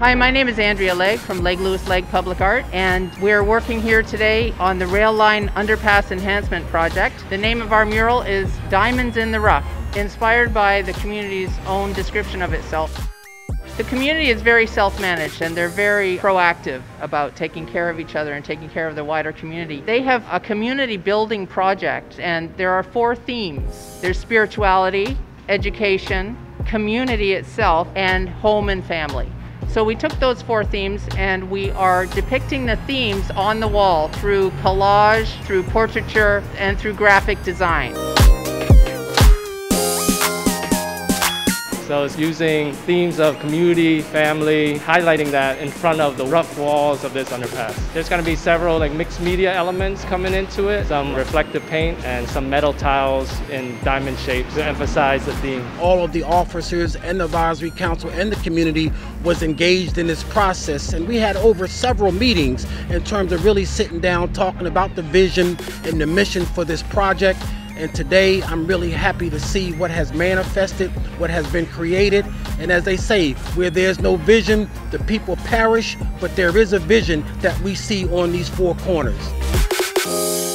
Hi, my name is Andrea Legge from Legge Lewis Legge Public Art, and we're working here today on the Rail Line Underpass Enhancement Project. The name of our mural is Diamonds in the Rough, inspired by the community's own description of itself. The community is very self-managed and they're very proactive about taking care of each other and taking care of the wider community. They have a community building project and there are four themes. There's spirituality, education, community itself, and home and family. So we took those four themes and we are depicting the themes on the wall through collage, through portraiture, and through graphic design. So it's using themes of community, family, highlighting that in front of the rough walls of this underpass. There's going to be several like mixed media elements coming into it, some reflective paint and some metal tiles in diamond shapes to emphasize the theme. All of the officers and the advisory council and the community was engaged in this process and we had over several meetings in terms of really sitting down talking about the vision and the mission for this project and today I'm really happy to see what has manifested, what has been created. And as they say, where there's no vision, the people perish, but there is a vision that we see on these four corners.